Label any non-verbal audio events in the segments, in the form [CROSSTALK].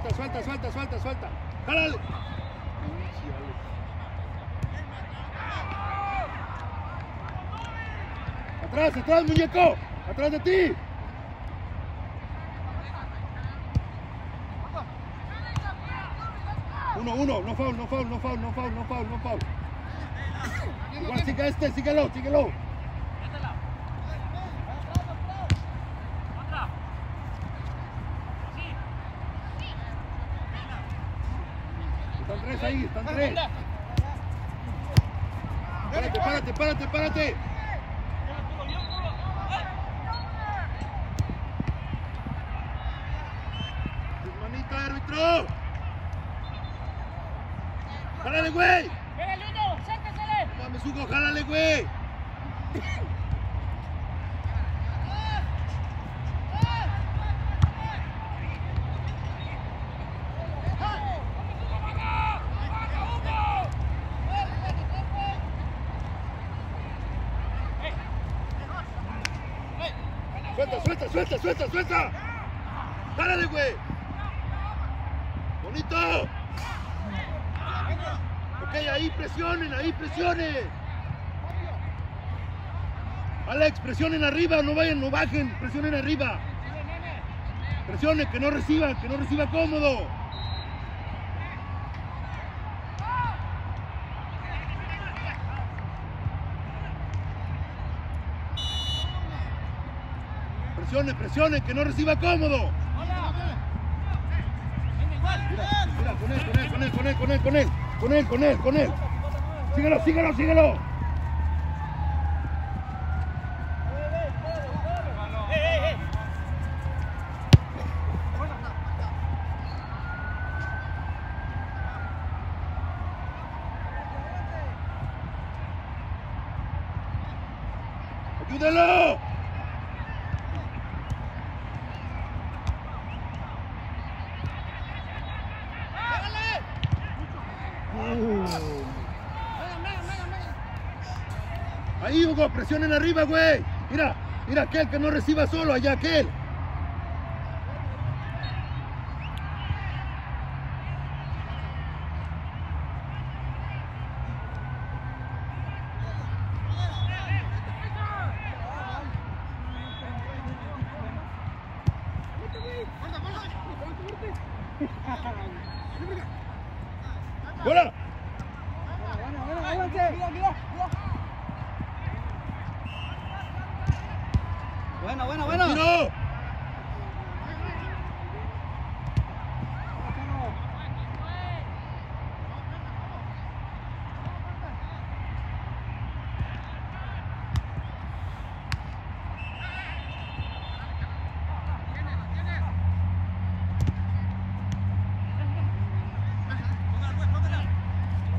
Suelta, suelta, suelta, suelta, suelta. ¡Jálale! Atrás, atrás, muñeco. Atrás de ti. Uno, uno, no foul, no foul, no foul, no foul, no foul, no foul. Igual este, síguelo, síguelo. Están tres ahí, están tres. Párate, párate, párate, párate. Tus manitas, árbitro. Jálale, güey. ¡Pégale uno! ¡Sáquesele! No Mames, Hugo, jálale, güey. Suelta, suelta, suelta, suelta, suelta. Jálale, güey. Bonito. Ok, ahí presionen, ahí presionen. Alex, presionen arriba, no vayan, no bajen, presionen arriba. Presionen, que no reciba, que no reciba cómodo. Presionen, presionen, que no reciba cómodo. Mira, con él, con él, con él, con él, con él, con él, con él, con él. Síguelo, síguelo, síguelo. ¡Ayúdalo! Ahí, Hugo, presionen arriba, güey. Mira, mira aquel que no reciba solo, allá aquel. Bueno, bueno, bueno. ¡Tiro!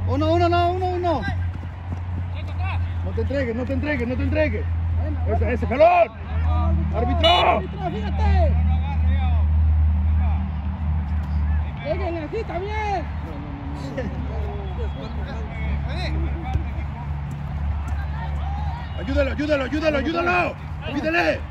Uno, uno, no, uno, uno. No te entregues, no te entregues, no te entregues. Ese, ese, jalón. ¡Árbitro! fíjate. Lleguen aquí también. Ayúdalo, ayúdalo, ayúdalo, ayúdalo. Pídele.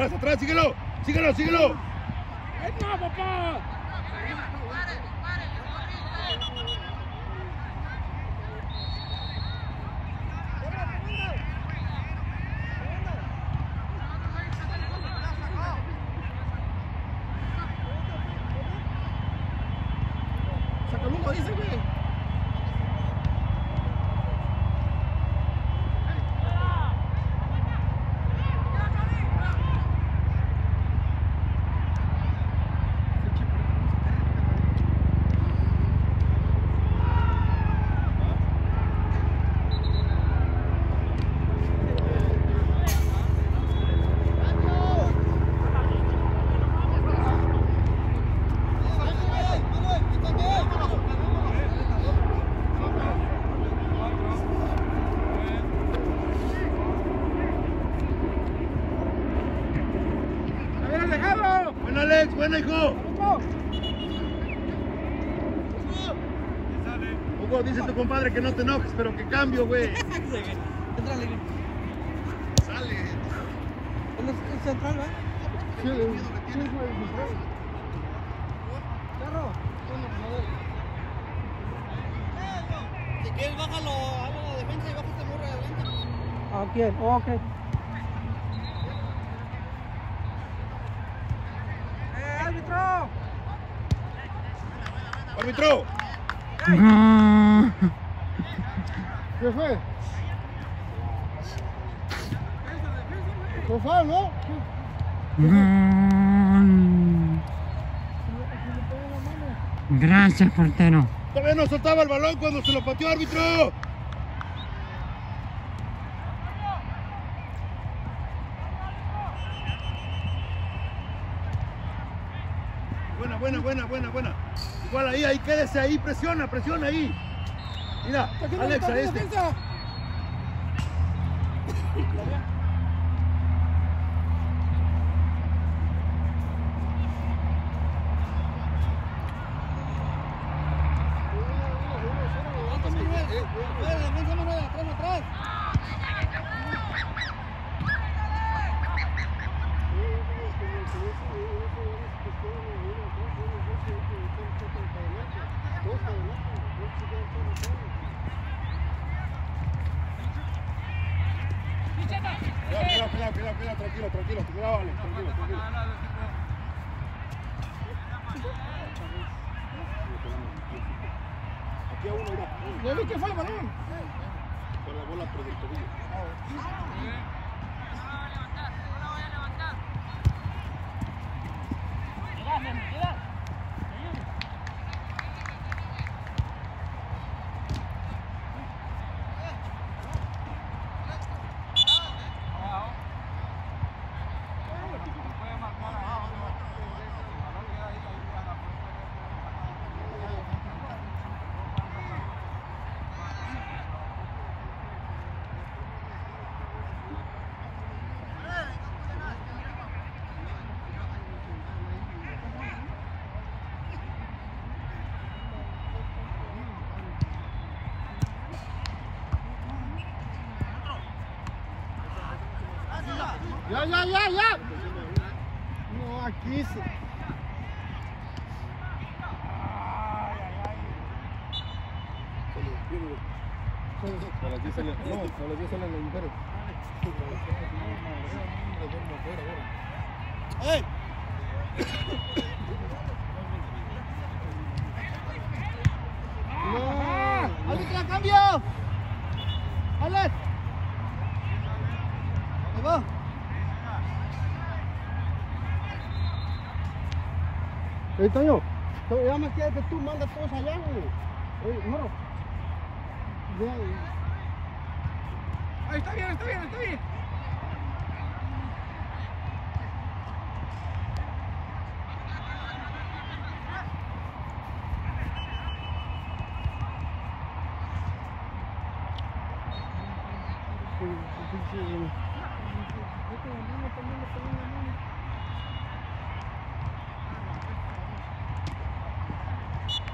Atrás, atrás, síguelo. Síguelo, síguelo. ¡No, papá! Sácalo dice, güey. Buena hijo. Hugo, dice tu compadre que no te enojes, pero que cambio, güey. [LAUGHS] Entra alegre. Sale. Él es central, ¿verdad? Sí, güey. Carro. Si quieres, bájalo, habla la defensa y baja este morro de adelante. ¿A quién? Oh, ok. ¡Eh, árbitro! Árbitro. ¿Qué fue? ¿Fue foul, no? Gracias, portero. Todavía no soltaba el balón cuando se lo pateó árbitro. Buena, buena, buena, buena. Igual ahí, ahí, quédese ahí, presiona, presiona ahí. Mira, Alex, a este. Adelante, Manuel. Afuera, defensa, Manuel, atrás, atrás. Cuidado, cuidado, cuidado, cuidado, tranquilo, tranquilo, Alex, tranquilo, tranquilo. Aquí a uno, mira, ¿Ya vi que fue el con la bola por. Ya, ya, ya, ya. No, aquí se. A las 10 salen, no, a las 10 salen las mujeres. ¡Ey! No. ¡Árbitro, cambio! ¡Alex! Ahí va. Ey, Toño, ya más que tú mandas todos allá, güey. Ey, moro. Ahí está bien, está bien, está bien.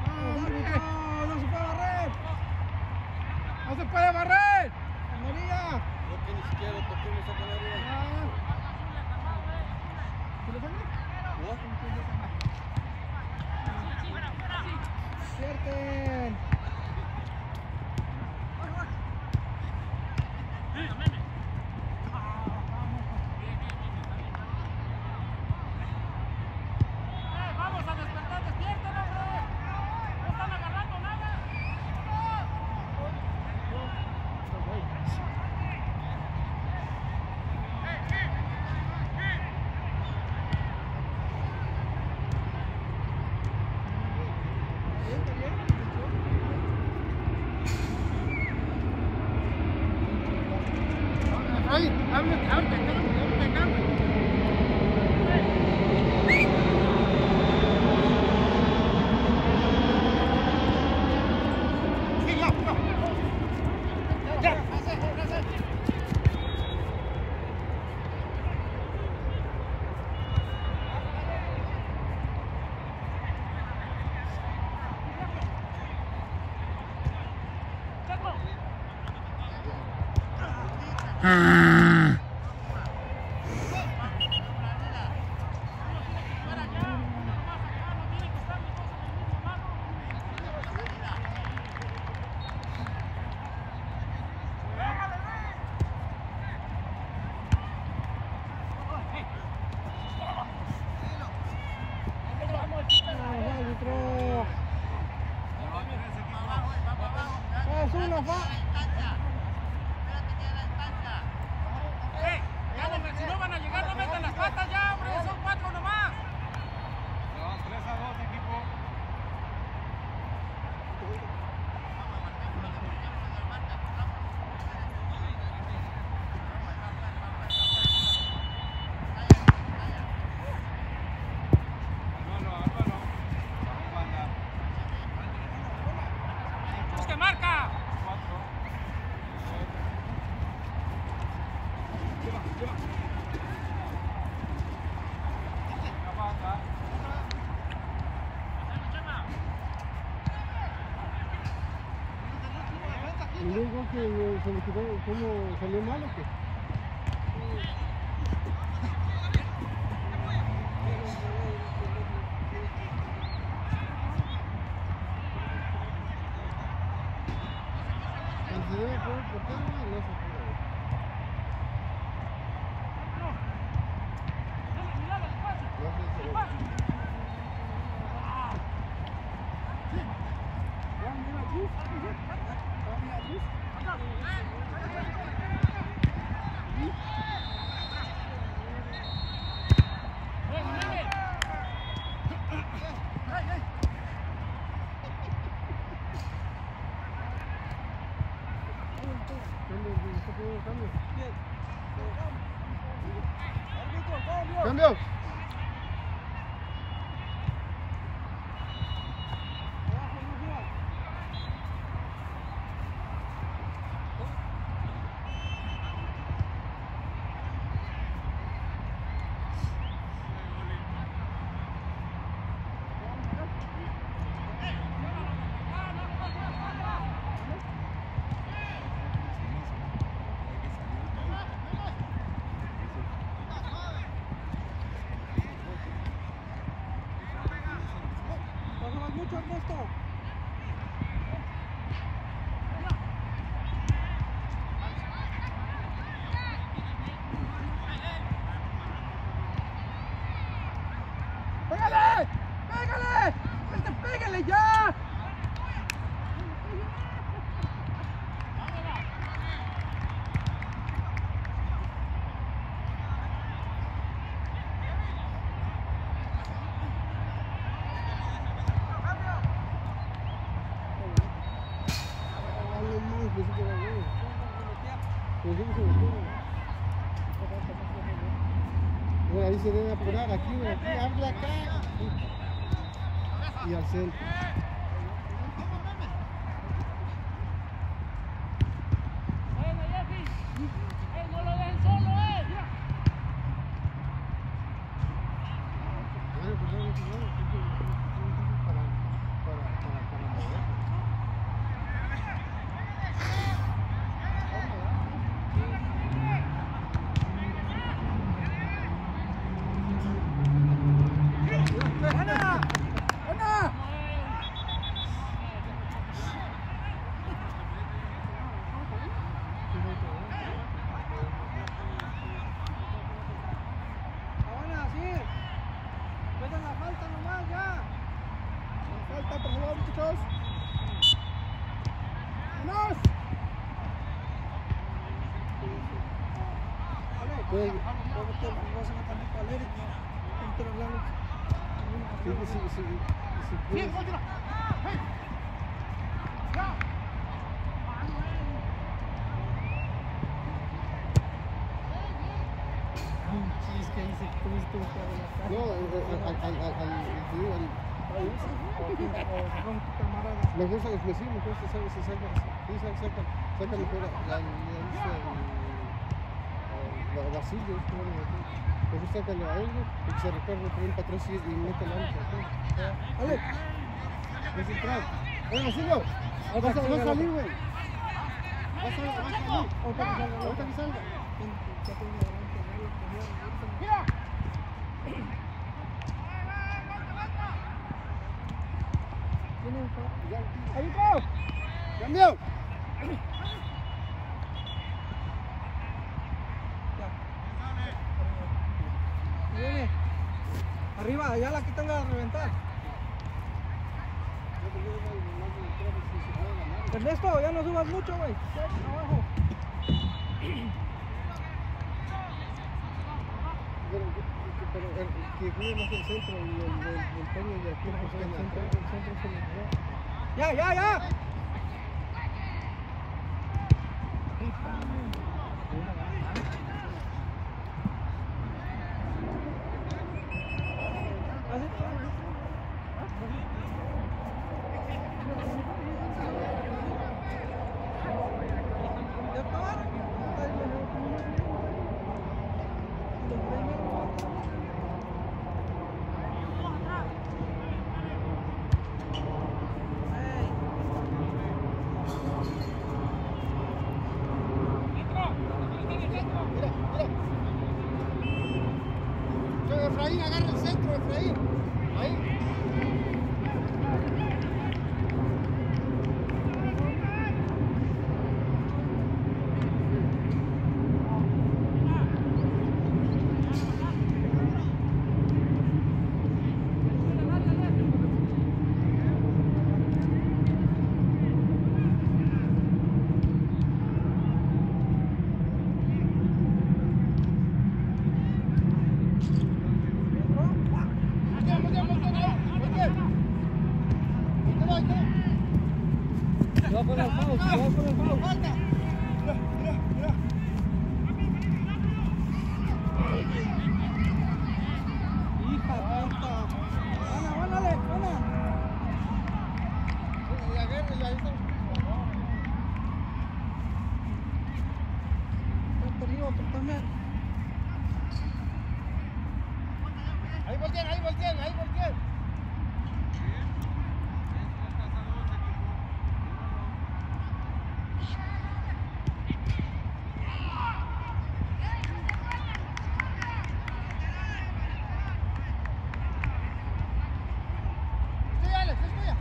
¡No, no se puede barrer! ¡No se puede barrer! ¡María! Yo que ni siquiera toqué me sacan arriba. ¿Se lo sale? ¡Cierten! Sí, [LAUGHS] ya, ya. Ya. Ay, árbitro. Es una fa. ¡Eh! Ya, hombre, si no van a llegar, no metan las patas ya, hombre, son cuatro nomás. ¡Los que marca! Y luego que eh, se le quitó, ¿cómo salió mal o qué? Cuando se debe por por qué no, no se puede. No sé si se ve. Cambio, ¿qué puedo cambio? ¡Cambio! mucho, Ernesto. ¡Pégale! ¡Pégale! ¡Vente, pégale ya! Ahí se debe apurar, aquí, aquí, abre acá. Y al centro. No, al, al, al, al, al, al- mejor se saca, saca, saca, saca, mejor la, la, la, la, Basilio, es como le digo. mejor sácalo a y que se recorre por para atrás y, mete la. Vas a, salir, güey. Vas a, salir. Que que. Viene. Arriba, ya la que tenga a reventar. Ernesto, ya no subas mucho, güey. Abajo. Pero, pero el que cuide más el centro y el, el, el Toño y aquí pues, el centro, el centro se le dio. ¡Ya, ya, ya! ¿Ya acabaron? Efraín, agarra el centro, Efraín. Ahí. Va por el foul, va por el foul puta. Ana, ándale, Ana. Y agárrela, ahí está. Está perdido, tú también. Ahí voltean, ahí voltean, ahí voltean. Estoy Alex, es tuya.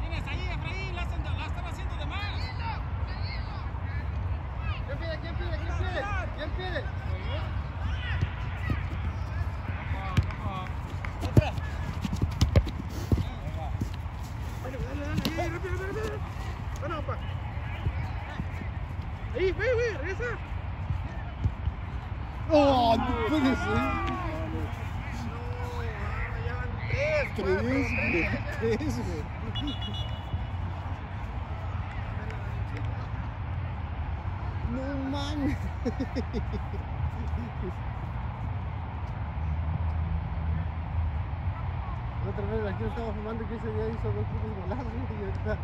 Tienes ahí, Efraín, la, hacen de- la están haciendo de más. ¿Quién pide? ¿Quién pide? ¿Quién pide? ¿Quién pide? Ahí, ve, ve, regresa. ¡Oh, no puede ser! Tres, güey. Tres, güey. No mames. La otra vez aquí estaba fumando que ese día hizo dos putos golazos y ahorita.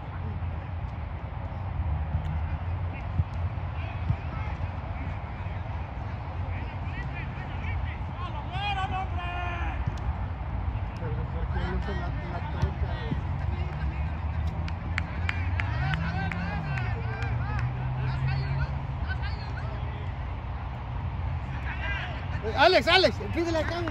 ¡No lo vieron, hombre! Pero porque no se la, la toca. Eh, Alex, Alex, pídele acá,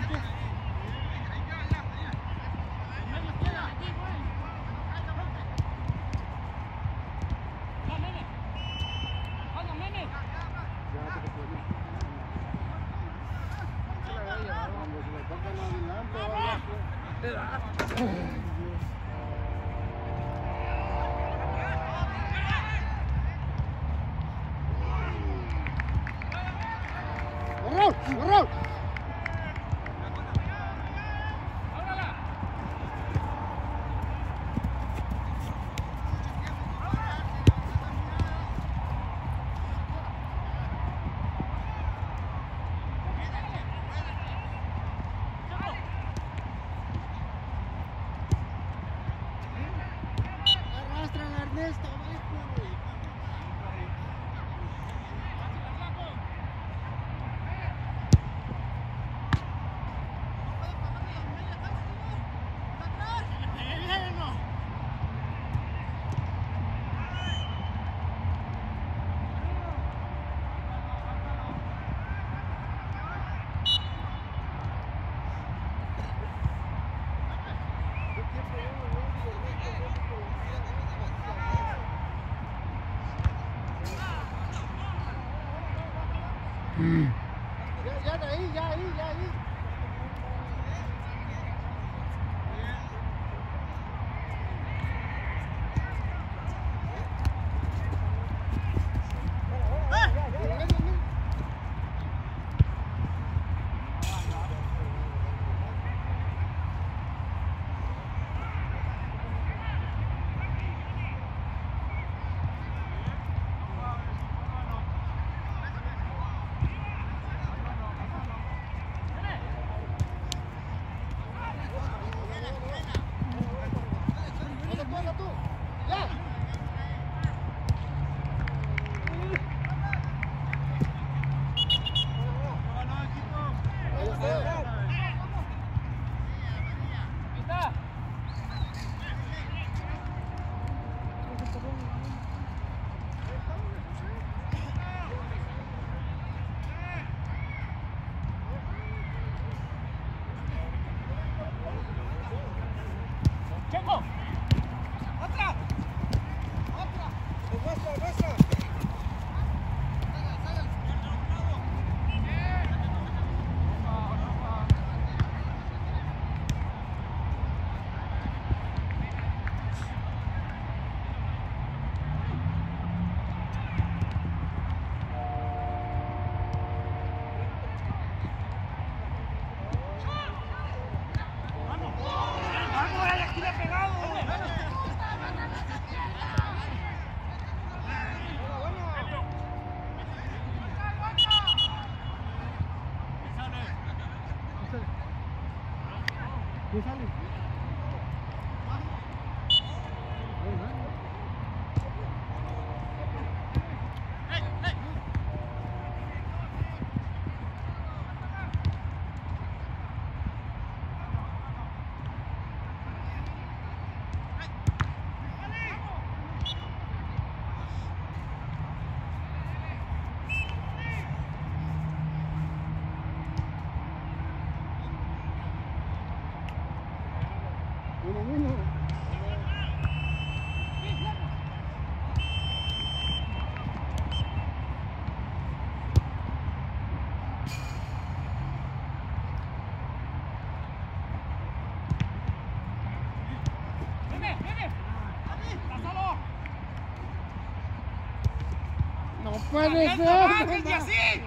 puede ¡Abierto, ser. y así!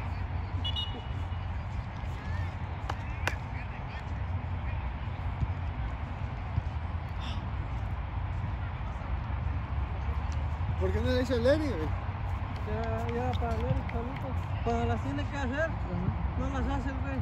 ¿Por qué no le dice Lenny? güey? Ya, ya para leer solito. Cuando las tiene que hacer, no las hace el güey.